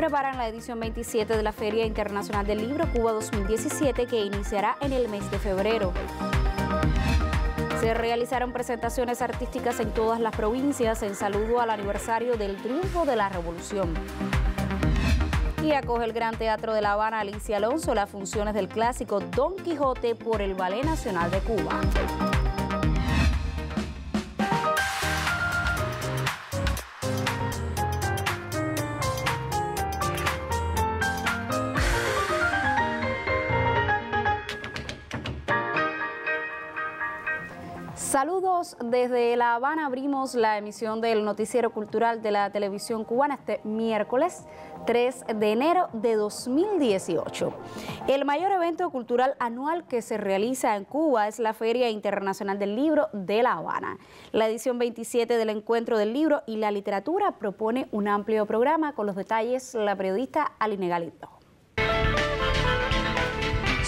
preparan la edición 27 de la Feria Internacional del Libro Cuba 2017 que iniciará en el mes de febrero. Se realizaron presentaciones artísticas en todas las provincias en saludo al aniversario del triunfo de la revolución. Y acoge el Gran Teatro de La Habana Alicia Alonso las funciones del clásico Don Quijote por el Ballet Nacional de Cuba. Saludos desde La Habana. Abrimos la emisión del Noticiero Cultural de la Televisión Cubana este miércoles 3 de enero de 2018. El mayor evento cultural anual que se realiza en Cuba es la Feria Internacional del Libro de La Habana. La edición 27 del Encuentro del Libro y la Literatura propone un amplio programa con los detalles la periodista Aline Galindo.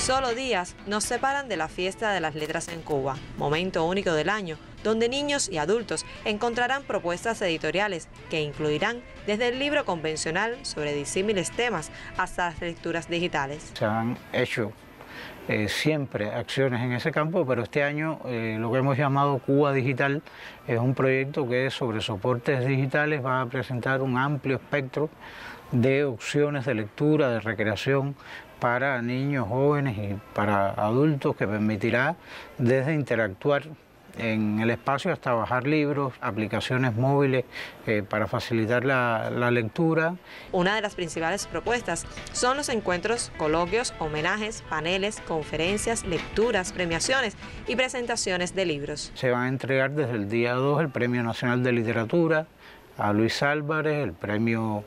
Solo días nos separan de la fiesta de las letras en Cuba, momento único del año, donde niños y adultos encontrarán propuestas editoriales que incluirán desde el libro convencional sobre disímiles temas hasta las lecturas digitales. Se han hecho eh, siempre acciones en ese campo, pero este año eh, lo que hemos llamado Cuba Digital es un proyecto que sobre soportes digitales va a presentar un amplio espectro de opciones de lectura, de recreación para niños, jóvenes y para adultos que permitirá desde interactuar en el espacio hasta bajar libros, aplicaciones móviles eh, para facilitar la, la, lectura. Una de las principales propuestas son los encuentros, coloquios, homenajes, paneles, conferencias, lecturas, premiaciones y presentaciones de libros. Se van a entregar desde el día 2 el Premio Nacional de Literatura, a Luis Álvarez, el Premio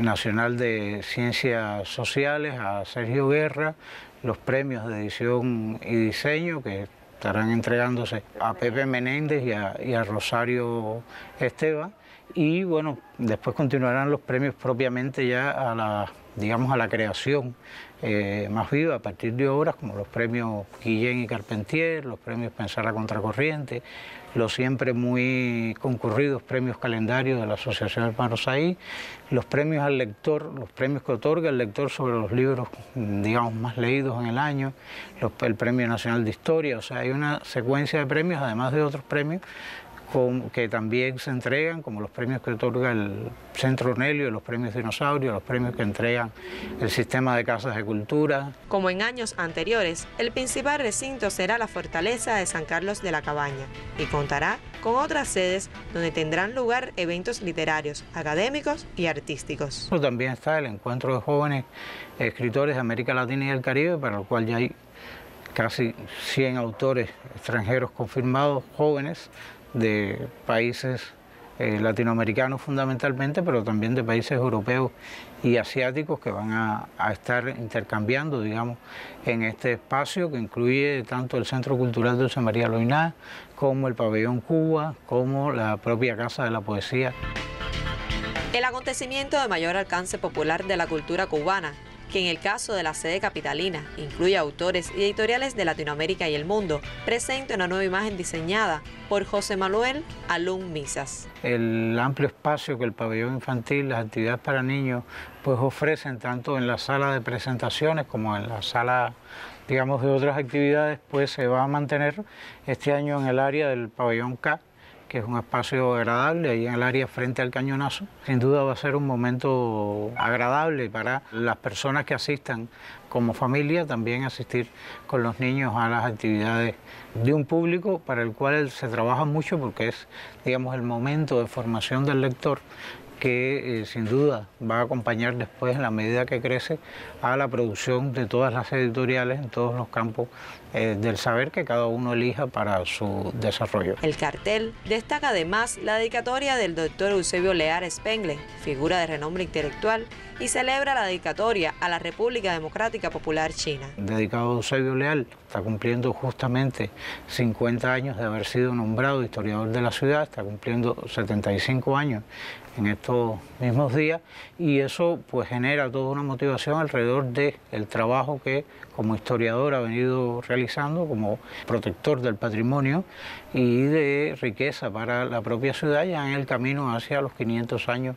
Nacional de Ciencias Sociales, a Sergio Guerra, los premios de edición y diseño que estarán entregándose a Pepe Menéndez y a, Rosario Esteba y bueno, después continuarán los premios propiamente ya a la, digamos, a la creación eh, más viva a partir de obras como los premios Guillén y Carpentier, los premios Pensar a Contracorriente, los siempre muy concurridos premios calendarios de la Asociación Hermanos Ahí, los premios al lector, los premios que otorga el lector sobre los libros, digamos, más leídos en el año, el Premio Nacional de Historia, o sea, hay una secuencia de premios, además de otros premios, que también se entregan, como los premios que otorga el Centro Nelio, los premios Dinosaurio, los premios que entregan el Sistema de Casas de Cultura. Como en años anteriores, el principal recinto será la Fortaleza de San Carlos de la Cabaña y contará con otras sedes donde tendrán lugar eventos literarios, académicos y artísticos. También está el encuentro de jóvenes escritores de América Latina y el Caribe, para el cual ya hay casi 100 autores extranjeros confirmados, jóvenes, de países eh, latinoamericanos fundamentalmente, pero también de países europeos y asiáticos que van a, estar intercambiando, digamos, en este espacio que incluye tanto el Centro Cultural Dulce María Loiná, como el Pabellón Cuba, como la propia Casa de la Poesía. El acontecimiento de mayor alcance popular de la cultura cubana que en el caso de la sede capitalina incluye autores y editoriales de Latinoamérica y el mundo, presenta una nueva imagen diseñada por José Manuel Alum Misas. El amplio espacio que el pabellón infantil, las actividades para niños, pues ofrecen tanto en la sala de presentaciones como en la sala digamos de otras actividades, pues se va a mantener este año en el área del pabellón K, que es un espacio agradable ahí en el área frente al cañonazo. Sin duda va a ser un momento agradable para las personas que asistan como familia, también asistir con los niños a las actividades de un público para el cual se trabaja mucho porque es, digamos, el momento de formación del lector que eh, sin duda va a acompañar después, en la medida que crece, a la producción de todas las editoriales en todos los campos eh, del saber que cada uno elija para su desarrollo. El cartel destaca además la dedicatoria del doctor Eusebio Lear Spengle, figura de renombre intelectual, y celebra la dedicatoria a la República Democrática Popular China. Dedicado a Eusebio Leal, está cumpliendo justamente 50 años de haber sido nombrado historiador de la ciudad, está cumpliendo 75 años en estos mismos días y eso pues genera toda una motivación alrededor del el trabajo que como historiador ha venido realizando como protector del patrimonio y de riqueza para la propia ciudad ya en el camino hacia los 500 años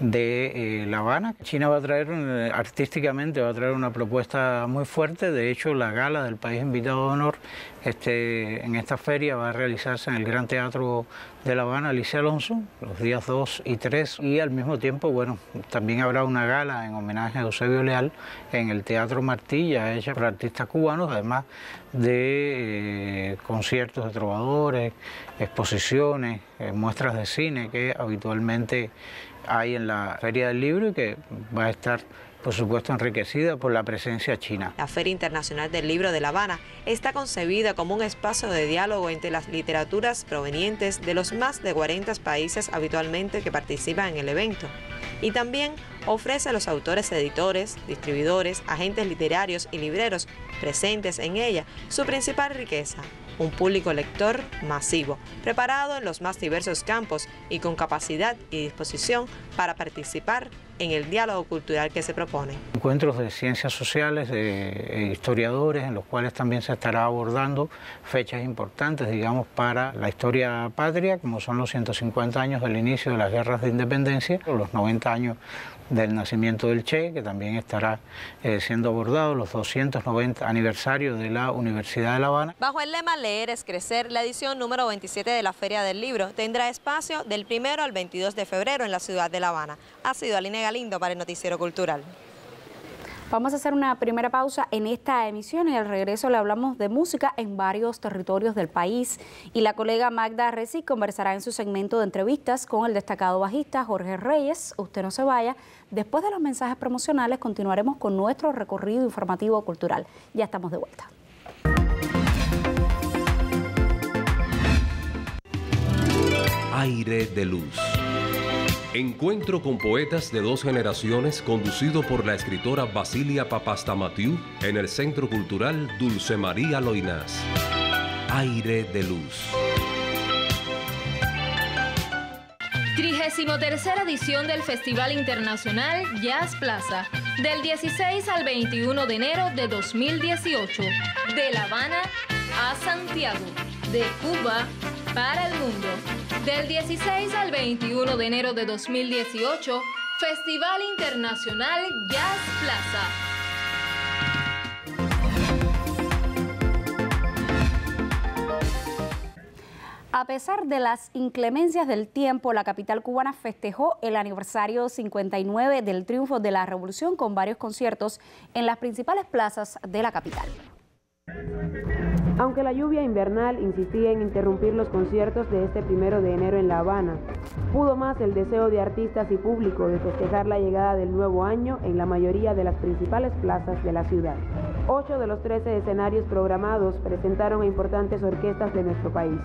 de eh, La Habana. China va a traer, eh, artísticamente, va a traer una propuesta muy fuerte. De hecho, la gala del país invitado de honor este, en esta feria va a realizarse en el Gran Teatro de La Habana, Alicia Alonso, los días 2 y 3. Y al mismo tiempo, bueno, también habrá una gala en homenaje a Eusebio Leal en el Teatro Martilla, hecha por artistas cubanos, además de eh, conciertos de trovadores, exposiciones, muestras de cine que habitualmente hay en la Feria del Libro y que va a estar por supuesto enriquecida por la presencia china. La Feria Internacional del Libro de La Habana está concebida como un espacio de diálogo entre las literaturas provenientes de los más de 40 países habitualmente que participan en el evento y también ofrece a los autores, editores, distribuidores, agentes literarios y libreros presentes en ella su principal riqueza, un público lector masivo, preparado en los más diversos campos y con capacidad y disposición para participar en el diálogo cultural que se propone. Encuentros de ciencias sociales, de historiadores, en los cuales también se estará abordando fechas importantes, digamos, para la historia patria, como son los 150 años del inicio de las guerras de independencia, los 90 años del nacimiento del Che, que también estará eh, siendo abordado, los 290 aniversarios de la Universidad de La Habana. Bajo el lema Leer es Crecer, la edición número 27 de la Feria del Libro tendrá espacio del 1 al 22 de febrero en la ciudad de La Habana. Ha sido Aline Galindo para el Noticiero Cultural. Vamos a hacer una primera pausa en esta emisión y al regreso le hablamos de música en varios territorios del país. Y la colega Magda Reci conversará en su segmento de entrevistas con el destacado bajista Jorge Reyes. Usted no se vaya. Después de los mensajes promocionales continuaremos con nuestro recorrido informativo cultural. Ya estamos de vuelta. Aire de luz Encuentro con poetas de dos generaciones conducido por la escritora Basilia Papastamatiu en el Centro Cultural Dulce María Loinás. Aire de luz. 33 edición del Festival Internacional Jazz Plaza, del 16 al 21 de enero de 2018, de La Habana a Santiago, de Cuba para el mundo. Del 16 al 21 de enero de 2018, Festival Internacional Jazz Plaza. A pesar de las inclemencias del tiempo, la capital cubana festejó el aniversario 59 del triunfo de la revolución con varios conciertos en las principales plazas de la capital. Aunque la lluvia invernal insistía en interrumpir los conciertos de este primero de enero en La Habana, pudo más el deseo de artistas y público de festejar la llegada del nuevo año en la mayoría de las principales plazas de la ciudad. Ocho de los trece escenarios programados presentaron a importantes orquestas de nuestro país.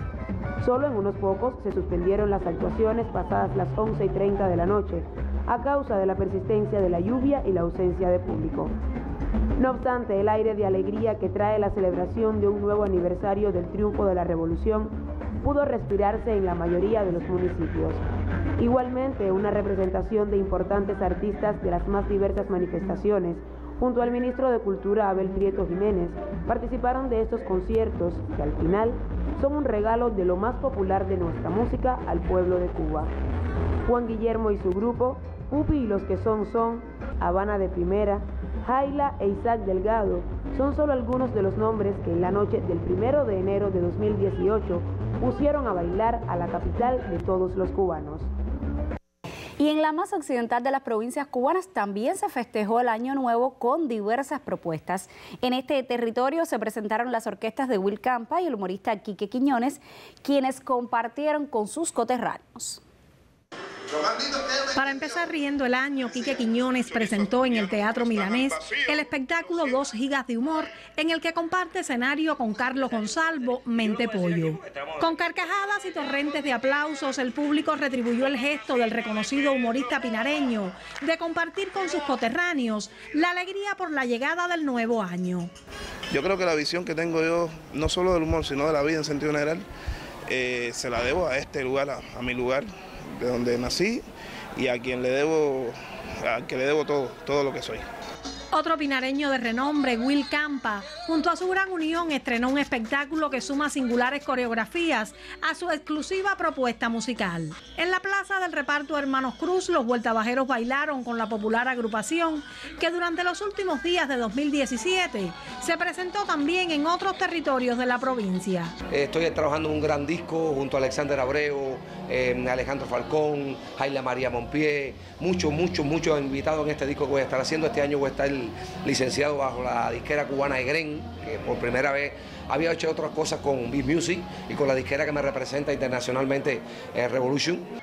Solo en unos pocos se suspendieron las actuaciones pasadas las 11 y 30 de la noche, a causa de la persistencia de la lluvia y la ausencia de público. No obstante, el aire de alegría que trae la celebración de un nuevo aniversario del triunfo de la revolución pudo respirarse en la mayoría de los municipios. Igualmente, una representación de importantes artistas de las más diversas manifestaciones, junto al ministro de Cultura Abel Prieto Jiménez, participaron de estos conciertos que al final son un regalo de lo más popular de nuestra música al pueblo de Cuba. Juan Guillermo y su grupo, Pupi y los que son son, Habana de Primera, Jaila e Isaac Delgado son solo algunos de los nombres que en la noche del primero de enero de 2018 pusieron a bailar a la capital de todos los cubanos. Y en la más occidental de las provincias cubanas también se festejó el Año Nuevo con diversas propuestas. En este territorio se presentaron las orquestas de Will Campa y el humorista Quique Quiñones, quienes compartieron con sus coterráneos. Para empezar riendo el año, Quique Quiñones presentó en el Teatro Milanés el espectáculo Dos Gigas de Humor, en el que comparte escenario con Carlos Gonzalvo, Mente Pollo. Con carcajadas y torrentes de aplausos, el público retribuyó el gesto del reconocido humorista pinareño de compartir con sus coterráneos la alegría por la llegada del nuevo año. Yo creo que la visión que tengo yo, no solo del humor, sino de la vida en sentido general, eh, se la debo a este lugar, a mi lugar, de donde nací y a quien le debo, a quien le debo todo, todo lo que soy. Otro pinareño de renombre, Will Campa, junto a su gran unión, estrenó un espectáculo que suma singulares coreografías a su exclusiva propuesta musical. En la plaza del reparto Hermanos Cruz, los vueltabajeros bailaron con la popular agrupación que durante los últimos días de 2017 se presentó también en otros territorios de la provincia. Estoy trabajando en un gran disco junto a Alexander Abreu, eh, Alejandro Falcón, Jaila María Monpié, muchos, muchos, muchos invitados en este disco que voy a estar haciendo. Este año voy a estar licenciado bajo la disquera cubana Egren, que por primera vez había hecho otras cosas con Beat Music y con la disquera que me representa internacionalmente, eh, Revolution.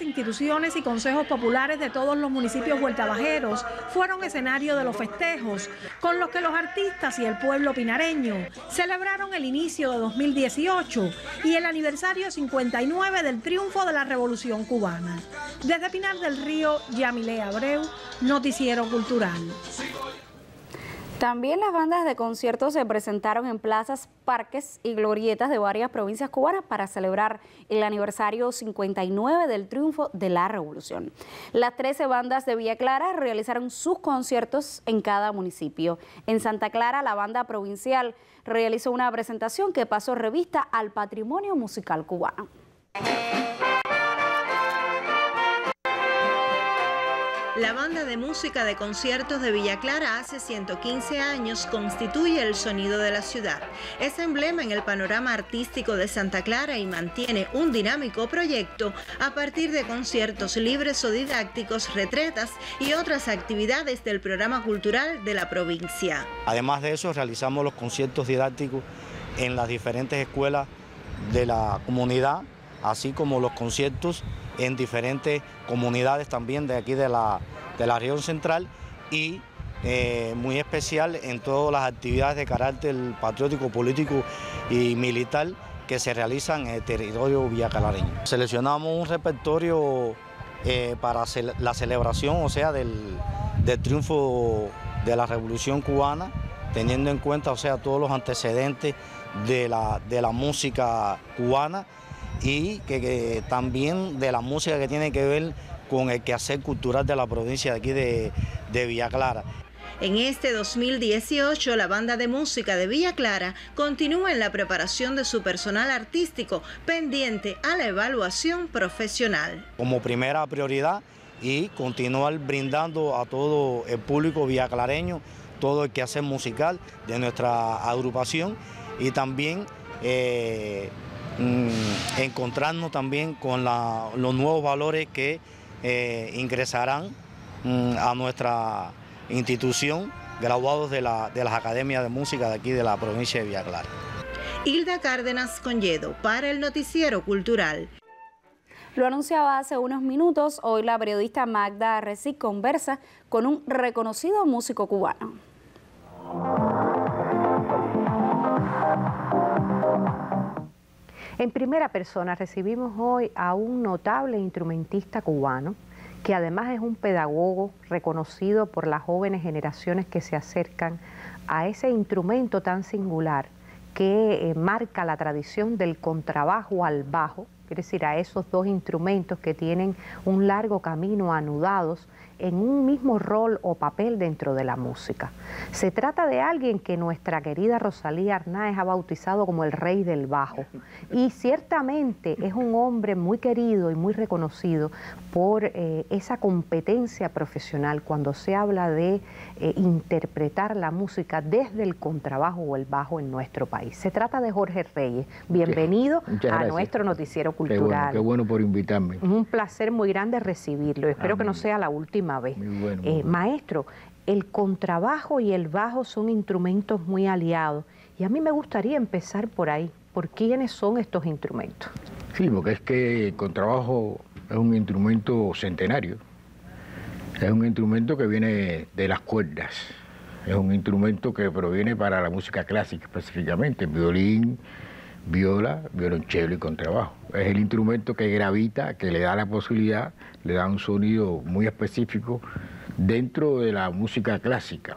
Instituciones y consejos populares de todos los municipios vueltabajeros fueron escenario de los festejos, con los que los artistas y el pueblo pinareño celebraron el inicio de 2018 y el aniversario 59 del triunfo de la Revolución Cubana. Desde Pinar del Río, Yamile Abreu, Noticiero Cultural. También las bandas de conciertos se presentaron en plazas, parques y glorietas de varias provincias cubanas para celebrar el aniversario 59 del triunfo de la revolución. Las 13 bandas de Villa Clara realizaron sus conciertos en cada municipio. En Santa Clara, la banda provincial realizó una presentación que pasó revista al patrimonio musical cubano. La banda de música de conciertos de Villa Clara hace 115 años constituye el sonido de la ciudad. Es emblema en el panorama artístico de Santa Clara y mantiene un dinámico proyecto a partir de conciertos libres o didácticos, retretas y otras actividades del programa cultural de la provincia. Además de eso, realizamos los conciertos didácticos en las diferentes escuelas de la comunidad, así como los conciertos en diferentes comunidades también de aquí de la, de la región central y eh, muy especial en todas las actividades de carácter patriótico, político y militar que se realizan en el territorio villacalareño. Seleccionamos un repertorio eh, para la celebración, o sea, del, del, triunfo de la Revolución Cubana, teniendo en cuenta, o sea, todos los antecedentes de la, de la música cubana y que, también de la música que tiene que ver con el quehacer cultural de la provincia de aquí de, de Villa Clara. En este 2018, la banda de música de Villa Clara continúa en la preparación de su personal artístico pendiente a la evaluación profesional. Como primera prioridad y continuar brindando a todo el público villaclareño todo el quehacer musical de nuestra agrupación y también eh, Mm, encontrarnos también con los nuevos valores que eh, ingresarán mm, a nuestra institución, graduados de, las academias de música de aquí de la provincia de Villa Clara. Hilda Cárdenas Conyedo para el Noticiero Cultural. Lo anunciaba hace unos minutos, hoy la periodista Magda Recic conversa con un reconocido músico cubano. En primera persona recibimos hoy a un notable instrumentista cubano que además es un pedagogo reconocido por las jóvenes generaciones que se acercan a ese instrumento tan singular que eh, marca la tradición del contrabajo al bajo, es decir, a esos dos instrumentos que tienen un largo camino anudados en un mismo rol o papel dentro de la música. Se trata de alguien que nuestra querida Rosalía Arnáez ha bautizado como el rey del bajo y ciertamente es un hombre muy querido y muy reconocido por eh, esa competencia profesional cuando se habla de eh, interpretar la música desde el contrabajo o el bajo en nuestro país. Se trata de Jorge Reyes. Bienvenido a nuestro noticiero cultural. Qué bueno, por invitarme. un placer muy grande recibirlo. Espero que no sea la última vez. Eh, maestro, el contrabajo y el bajo son instrumentos muy aliados y a mí me gustaría empezar por ahí. ¿Por quiénes son estos instrumentos? Sí, porque es que el contrabajo es un instrumento centenario. Es un instrumento que viene de las cuerdas. Es un instrumento que proviene para la música clásica específicamente, violín, viola, violonchelo y contrabajo. Es el instrumento que gravita, que le da la posibilidad, le da un sonido muy específico dentro de la música clásica.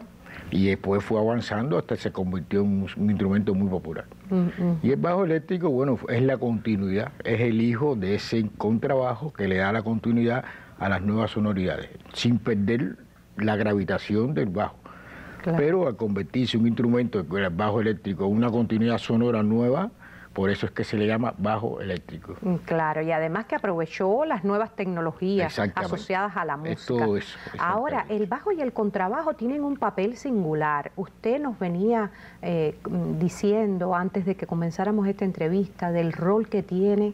Y después fue avanzando hasta se convirtió en un, instrumento muy popular. Mm, mm. Y el bajo eléctrico, bueno, es la continuidad, es el hijo de ese contrabajo que le da la continuidad a las nuevas sonoridades, sin perder la gravitación del bajo. Pero al convertirse un instrumento, el bajo eléctrico, una continuidad sonora nueva, por eso es que se le llama bajo eléctrico. Mm, claro, y además que aprovechó las nuevas tecnologías asociadas a la música. Ahora, el bajo y el contrabajo tienen un papel singular. Usted nos venía eh, diciendo antes de que comenzáramos esta entrevista del rol que tiene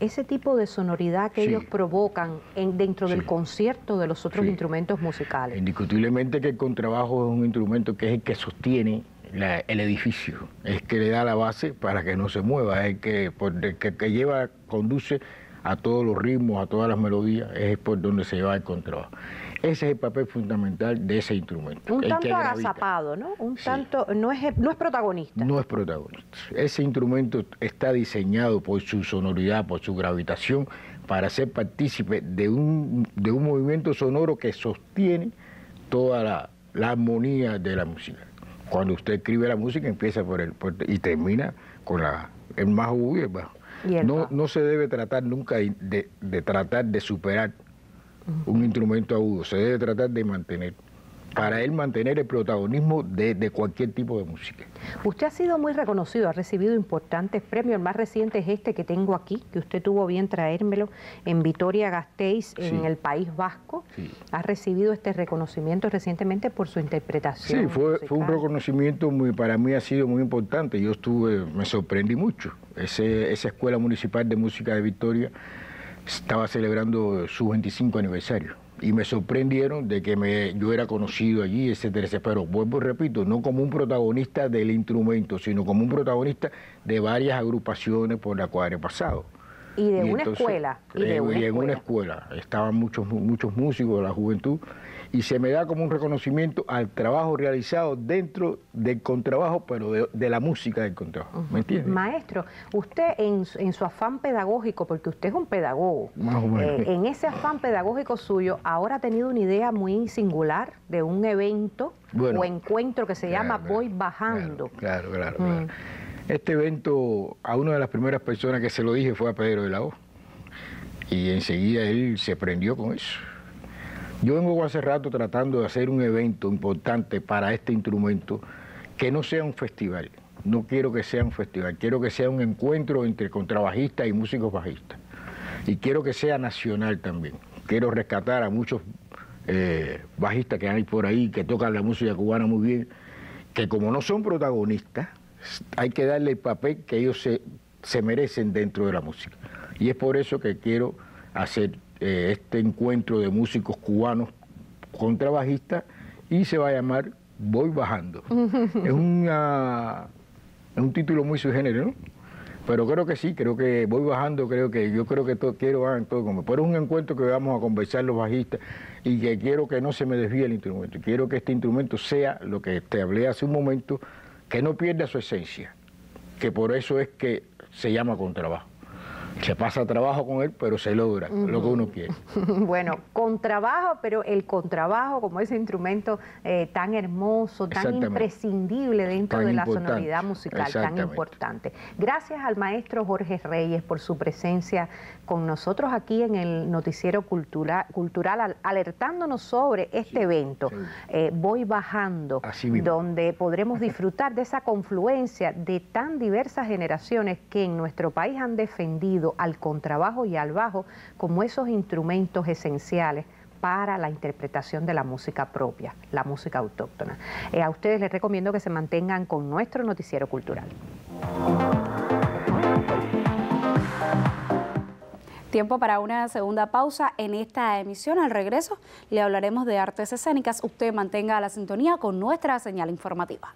ese tipo de sonoridad que ellos provocan en, dentro del concierto de los otros instrumentos musicales. Indiscutiblemente que el contrabajo es un instrumento que es el que sostiene el edificio, es que le da la base para que no se mueva, es el que, que, lleva, conduce a todos los ritmos, a todas las melodías, es por donde se lleva el contrabajo. Ese es el papel fundamental de ese instrumento. Un tanto agazapado, ¿no? Un tanto, no es, no es protagonista. No es protagonista. Ese instrumento está diseñado por su sonoridad, por su gravitación, para ser partícipe de un, de un movimiento sonoro que sostiene toda la, la armonía de la música. Cuando usted escribe la música empieza por el y termina con la, el más y el bajo. no, no se debe tratar nunca de, de, tratar de superar un instrumento agudo, se debe tratar de mantener para él mantener el protagonismo de, cualquier tipo de música. Usted ha sido muy reconocido, ha recibido importantes premios. El más reciente es este que tengo aquí, que usted tuvo bien traérmelo en Vitoria Gasteiz, en el País Vasco. Ha recibido este reconocimiento recientemente por su interpretación. Sí, fue, fue un reconocimiento muy, para mí ha sido muy importante. Yo estuve, me sorprendí mucho. Ese, esa Escuela Municipal de Música de Vitoria estaba celebrando su 25 aniversario y me sorprendieron de que me, yo era conocido allí, etcétera, etcétera. Pero vuelvo y repito, no como un protagonista del instrumento, sino como un protagonista de varias agrupaciones por las cuales he pasado. Y de una escuela. Y, de una en una escuela. Estaban muchos, muchos músicos de la juventud y se me da como un reconocimiento al trabajo realizado dentro del contrabajo, pero de, la música del contrabajo. ¿Me entiendes? Maestro, usted en, su afán pedagógico, porque usted es un pedagogo, eh, en ese afán pedagógico suyo, ahora ha tenido una idea muy singular de un evento o encuentro que se llama Voy Bajando. Claro, claro, claro. Este evento, a una de las primeras personas que se lo dije fue a Pedro de la O. Y enseguida él se prendió con eso. Yo vengo hace rato tratando de hacer un evento importante para este instrumento que no sea un festival. No quiero que sea un festival, quiero que sea un encuentro entre contrabajistas y músicos bajistas. Y quiero que sea nacional también. Quiero rescatar a muchos eh, bajistas que hay por ahí, que tocan la música cubana muy bien, que como no son protagonistas, hay que darle el papel que ellos se, se merecen dentro de la música. Y es por eso que quiero hacer eh, este encuentro de músicos cubanos contrabajistas y se va a llamar Voy Bajando. es, una, es un título muy subgénero, ¿no? Pero creo que sí, creo que voy bajando, creo que yo creo que todo, quiero bajar todo como. Pero es un encuentro que vamos a conversar los bajistas y que quiero que no se me desvíe el instrumento. Quiero que este instrumento sea lo que te hablé hace un momento, que no pierda su esencia, que por eso es que se llama contrabajo se pasa trabajo con él, pero se logra lo que uno quiere. bueno, con trabajo, pero el contrabajo como ese instrumento eh, tan hermoso, tan imprescindible dentro de la sonoridad musical, tan importante. Gracias al maestro Jorge Reyes por su presencia con nosotros aquí en el noticiero cultural, cultural alertándonos sobre este evento. Eh, voy bajando, donde podremos disfrutar de esa confluencia de tan diversas generaciones que en nuestro país han defendido al contrabajo y al bajo como esos instrumentos esenciales para la interpretación de la música propia, la música autóctona. Eh, a ustedes les recomiendo que se mantengan con nuestro noticiero cultural. Tiempo para una segunda pausa en esta emisión. Al regreso le hablaremos de artes escénicas. Usted mantenga la sintonía con nuestra señal informativa.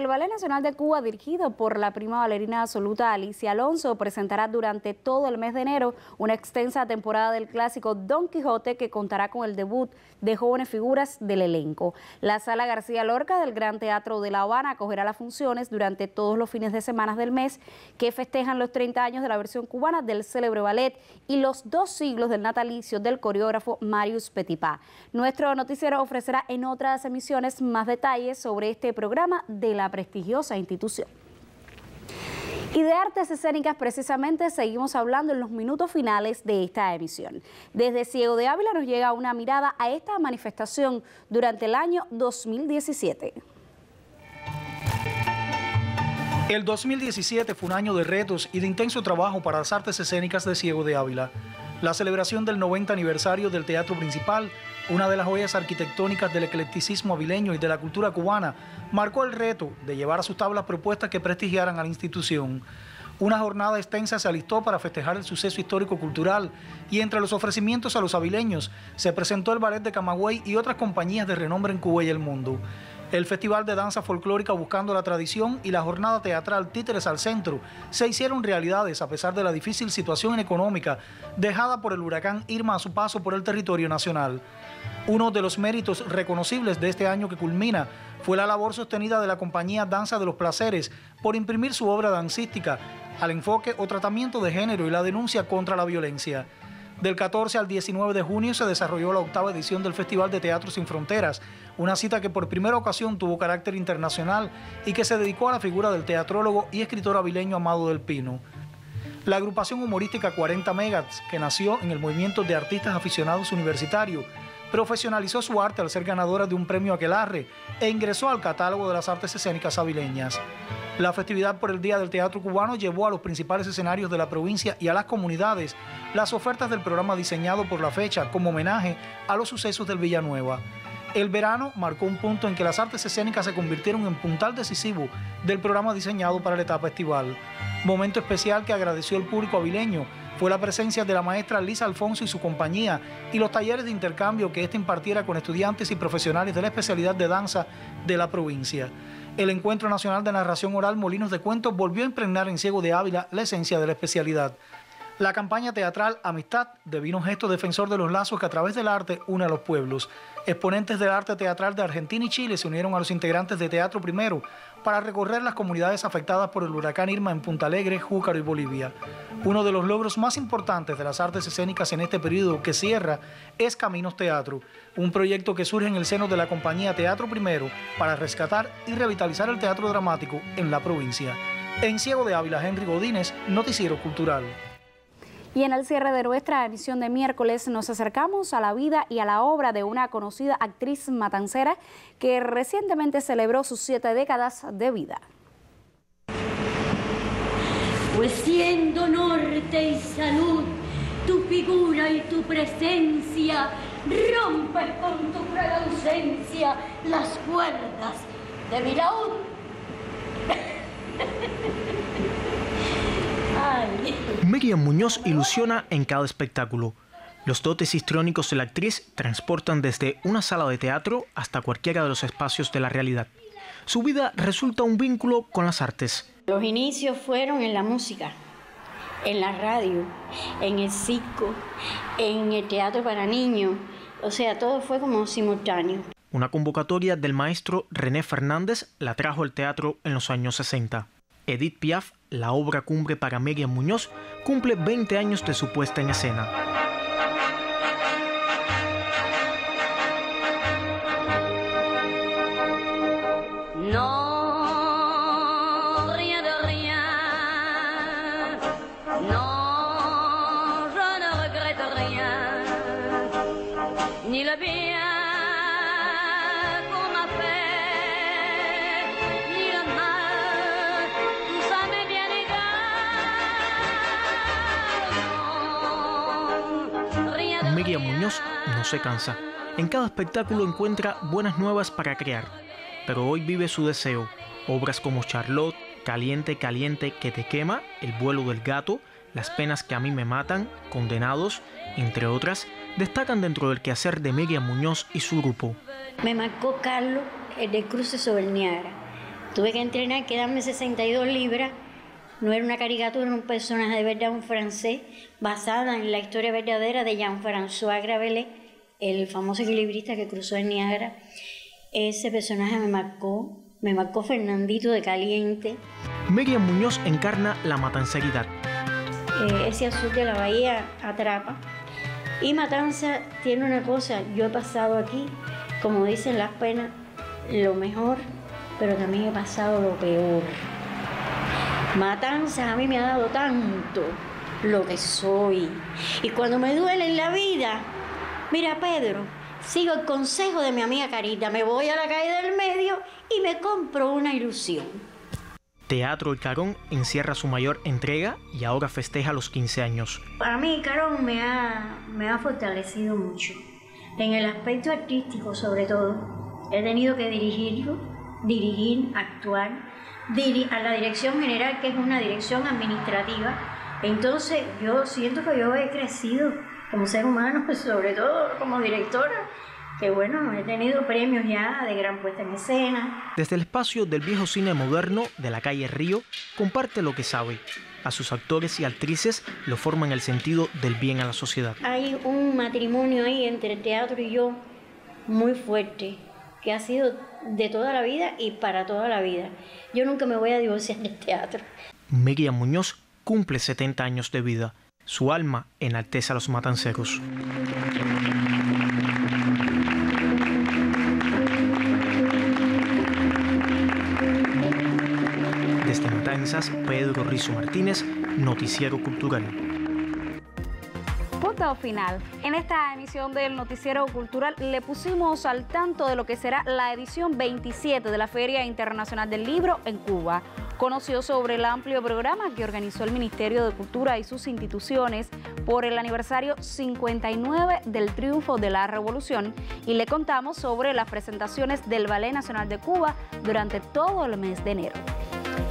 El Ballet Nacional de Cuba, dirigido por la prima bailarina absoluta Alicia Alonso, presentará durante todo el mes de enero una extensa temporada del clásico Don Quijote que contará con el debut de jóvenes figuras del elenco. La Sala García Lorca del Gran Teatro de La Habana acogerá las funciones durante todos los fines de semana del mes que festejan los 30 años de la versión cubana del célebre ballet y los dos siglos del natalicio del coreógrafo Marius Petipá. Nuestro noticiero ofrecerá en otras emisiones más detalles sobre este programa de la prestigiosa institución. Y de artes escénicas precisamente seguimos hablando en los minutos finales de esta emisión. Desde Ciego de Ávila nos llega una mirada a esta manifestación durante el año 2017. El 2017 fue un año de retos y de intenso trabajo para las artes escénicas de Ciego de Ávila. La celebración del 90 aniversario del Teatro Principal una de las joyas arquitectónicas del eclecticismo avileño y de la cultura cubana, marcó el reto de llevar a sus tablas propuestas que prestigiaran a la institución. Una jornada extensa se alistó para festejar el suceso histórico-cultural y entre los ofrecimientos a los avileños se presentó el ballet de Camagüey y otras compañías de renombre en Cuba y el mundo. El Festival de Danza Folclórica Buscando la Tradición y la jornada teatral Títeres al Centro se hicieron realidades a pesar de la difícil situación económica dejada por el huracán Irma a su paso por el territorio nacional. Uno de los méritos reconocibles de este año que culmina fue la labor sostenida de la compañía Danza de los Placeres por imprimir su obra dancística al enfoque o tratamiento de género y la denuncia contra la violencia. Del 14 al 19 de junio se desarrolló la octava edición del Festival de Teatro Sin Fronteras, una cita que por primera ocasión tuvo carácter internacional y que se dedicó a la figura del teatrólogo y escritor avileño Amado del Pino. La agrupación humorística 40 Megats, que nació en el movimiento de artistas aficionados universitarios, profesionalizó su arte al ser ganadora de un premio Aquelarre e ingresó al catálogo de las artes escénicas avileñas. La festividad por el Día del Teatro Cubano llevó a los principales escenarios de la provincia y a las comunidades las ofertas del programa diseñado por la fecha como homenaje a los sucesos del Villanueva. El verano marcó un punto en que las artes escénicas se convirtieron en puntal decisivo del programa diseñado para la etapa estival. Momento especial que agradeció el público avileño fue la presencia de la maestra Lisa Alfonso y su compañía y los talleres de intercambio que ésta impartiera con estudiantes y profesionales de la especialidad de danza de la provincia. El Encuentro Nacional de Narración Oral Molinos de Cuentos volvió a impregnar en Ciego de Ávila la esencia de la especialidad. La campaña teatral Amistad devino un gesto defensor de los lazos que a través del arte une a los pueblos. Exponentes del arte teatral de Argentina y Chile se unieron a los integrantes de Teatro Primero para recorrer las comunidades afectadas por el huracán Irma en Punta Alegre, Júcaro y Bolivia. Uno de los logros más importantes de las artes escénicas en este periodo que cierra es Caminos Teatro, un proyecto que surge en el seno de la compañía Teatro Primero para rescatar y revitalizar el teatro dramático en la provincia. En Ciego de Ávila, Henry Godínez, Noticiero Cultural. Y en el cierre de nuestra emisión de miércoles nos acercamos a la vida y a la obra de una conocida actriz matancera que recientemente celebró sus siete décadas de vida. Pues siendo norte y salud, tu figura y tu presencia rompes con tu cruel ausencia las cuerdas de mi laúd. Miriam Muñoz ilusiona en cada espectáculo. Los dotes histrónicos de la actriz transportan desde una sala de teatro hasta cualquiera de los espacios de la realidad. Su vida resulta un vínculo con las artes. Los inicios fueron en la música, en la radio, en el circo, en el teatro para niños. O sea, todo fue como simultáneo. Una convocatoria del maestro René Fernández la trajo al teatro en los años 60. Edith Piaf, la obra cumbre para Miriam Muñoz, cumple 20 años de su puesta en escena. No. Ni le bien Muñoz no se cansa. En cada espectáculo encuentra buenas nuevas para crear, pero hoy vive su deseo. Obras como Charlotte, Caliente, Caliente, que te quema, El vuelo del gato, Las penas que a mí me matan, Condenados, entre otras, destacan dentro del quehacer de Miriam Muñoz y su grupo. Me marcó Carlos, el de Cruces sobre el Niágara. Tuve que entrenar, quedarme 62 libras. No era una caricatura, un personaje de verdad, un francés, basada en la historia verdadera de Jean-François Gravelet, el famoso equilibrista que cruzó el Niágara. Ese personaje me marcó, me marcó Fernandito de Caliente. Miriam Muñoz encarna la matanceridad. Eh, ese azul de la bahía atrapa. Y Matanza tiene una cosa, yo he pasado aquí, como dicen las penas, lo mejor, pero también he pasado lo peor. Matanza a mí me ha dado tanto lo que soy. Y cuando me duele en la vida, mira Pedro, sigo el consejo de mi amiga Carita, me voy a la calle del medio y me compro una ilusión. Teatro El Carón encierra su mayor entrega y ahora festeja los 15 años. Para mí Carón me ha, me ha fortalecido mucho. En el aspecto artístico sobre todo. He tenido que dirigirlo, dirigir, actuar, a la dirección general que es una dirección administrativa. Entonces yo siento que yo he crecido como ser humano, sobre todo como directora que bueno, he tenido premios ya de gran puesta en escena. Desde el espacio del viejo cine moderno de la calle Río, comparte lo que sabe. A sus actores y actrices lo forman el sentido del bien a la sociedad. Hay un matrimonio ahí entre el teatro y yo muy fuerte, que ha sido de toda la vida y para toda la vida. Yo nunca me voy a divorciar del teatro. Miriam Muñoz cumple 70 años de vida. Su alma enaltece a los matanceros. Pedro Rizo Martínez, Noticiero Cultural. Final. En esta emisión del Noticiero Cultural le pusimos al tanto de lo que será la edición 27 de la Feria Internacional del Libro en Cuba. Conoció sobre el amplio programa que organizó el Ministerio de Cultura y sus instituciones por el aniversario 59 del triunfo de la Revolución y le contamos sobre las presentaciones del Ballet Nacional de Cuba durante todo el mes de enero.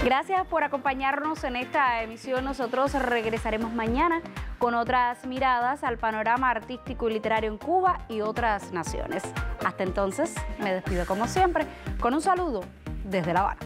Gracias por acompañarnos en esta emisión. Nosotros regresaremos mañana con otras miradas al panorama artístico y literario en Cuba y otras naciones. Hasta entonces, me despido como siempre con un saludo desde La Habana.